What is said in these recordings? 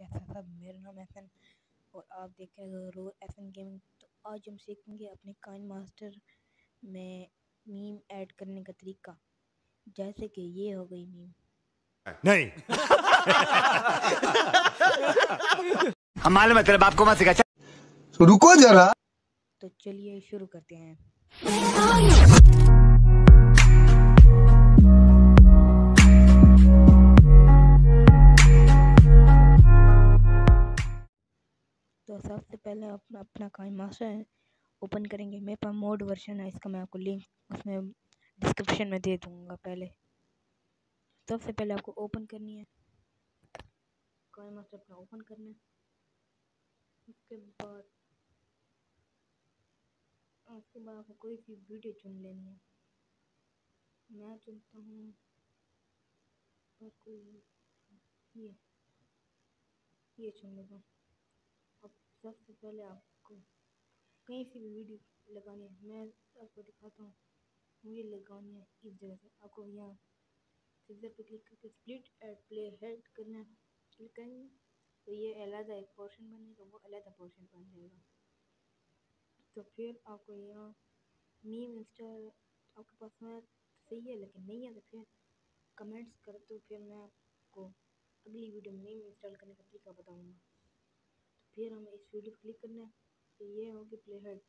कैसा था मेरा नाम एफएन और आप देख रहे हो रो एफएन गेमिंग। तो आज हम सीखेंगे अपने काइन मास्टर में मीम ऐड करने का तरीका। जैसे कि ये हो गई मीम। नहीं। हम मालूम है तेरे बाप को मत सिखा तो रुको जरा। तो चलिए शुरू करते हैं। अपना काइन मास्टर ओपन करेंगे। मेरे पास मोड वर्जन है, इसका मैं आपको लिंक उसमें डिस्क्रिप्शन में दे दूँगा पहले। सबसे पहले आपको ओपन करनी है। काइन मास्टर अपना ओपन करना है। उसके बाद उसके बाद आपको कोई सी वीडियो चुन लेनी है। मैं चुनता हूँ और कोई ये ये चुन लेता हूँ। अब सबसे पहले आपको कहीं से भी वीडियो लगानी है, मैं आपको दिखाता हूँ। मुझे लगानी है इस जगह से। आपको यहाँ सिजर पे क्लिक करके स्प्लिट एड प्ले हेड करना है। क्लिक करेंगे तो ये अलहदा एक पोर्शन बनेगा, वो अलहदा पोर्शन बन जाएगा। तो फिर आपको यहाँ मीम इंस्टॉल आपके पास में सही है, लेकिन नहीं है तो फिर कमेंट्स कर तो फिर मैं आपको अगली वीडियो में मीम इंस्टॉल करने का तरीका बताऊँगा। तो फिर हमें इस वीडियो पर क्लिक करना है। तो ये होगी प्ले हेड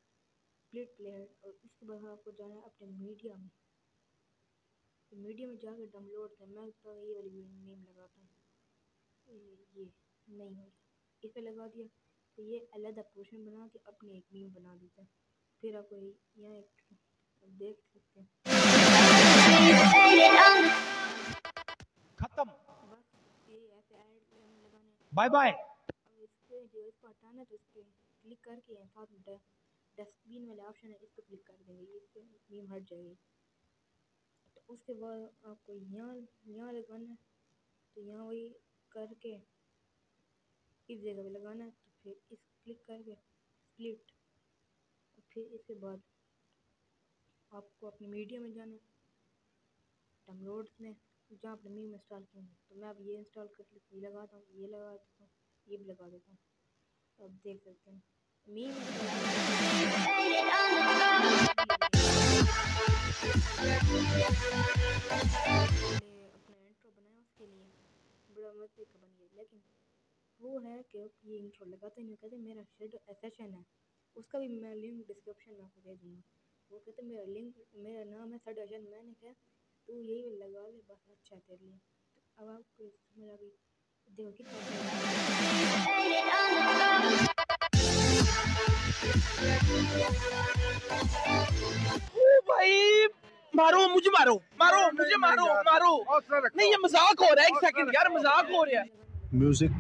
स्प्लिट प्ले और इसके बाद आपको जाना है अपने मीडिया में। तो मीडिया में जाकर डाउनलोड कर मैं तो ये वाली मीम लगाता हूँ। ये नहीं हो इस पर लगा दिया तो ये अलग पोर्शन बना के अपनी एक मीम बना देता है। फिर आपको यहाँ एक देख सकते हैं। खत्म। बाय बाय इसको हटाना तो इस पर क्लिक करके यहाँ डस्टबिन वाला ऑप्शन है इस पर क्लिक कर देंगे, ये मीम हट जाएगी। तो उसके बाद आपको यहाँ यहाँ लगाना है तो यहाँ वही करके इस जगह पे लगाना है तो फिर इस क्लिक करके स्प्लिट और फिर इसके बाद आपको अपने मीडिया में जाना है डाउनलोड्स में, जहाँ अपने मीम इंस्टॉल किए हैं। तो मैं अब ये इंस्टॉल कर लेती ये लगाता हूँ, ये लगा देता हूँ, ये भी लगा देता हूँ। अब देख सकते हैं। लेकिन उसका भी मैं लिंक डिस्क्रिप्शन में आपको दे दूँगा वो कहते मेरा लिंक मेरा नाम है सडोशन मैंने कहा तू यही लगा ले बस अच्छा है तेरे लिए तो अब आपको समझ आ देखो कितना मारो मारो मुझे मारो मारो। नहीं ये मज़ाक हो रहा है एक सेकंड यार मज़ाक हो रहा है। म्यूज़िक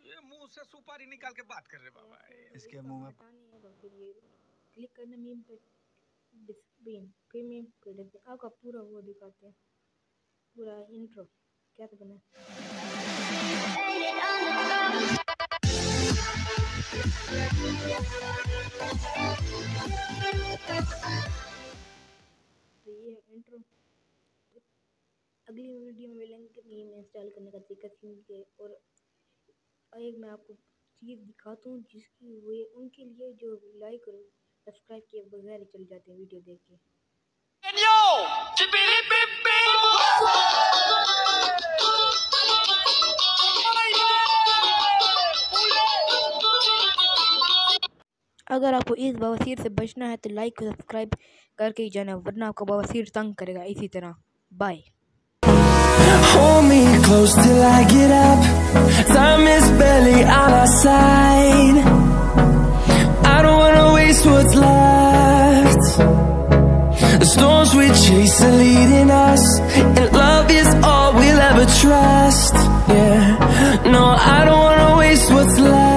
ये मुँह से सुपारी निकाल के बात कर रहे बाबा इसके मुँह में क्लिक करना मीम पे डिस्प्लेन फिर मीम पे आपका पूरा वो दिखाते हैं। पूरा इंट्रो कैसे बना इंट्रो अगली वीडियो में मिलेंगे मीम इंस्टॉल करने का तरीका सीखेंगे और एक मैं आपको चीज़ दिखाता हूँ जिसकी वे उनके लिए जो लाइक और सब्सक्राइब किए बगैर चल जाते हैं वीडियो देख के। अगर आपको इस बवासीर से बचना है तो लाइक और सब्सक्राइब करके ही जाना वरना आपका बवासीर तंग करेगा इसी तरह bye Hold me close till I get up Time is barely on our side I don't wanna waste what's left The storms we chase are leading us And love is all we'll ever trust Yeah, no, I don't wanna waste what's left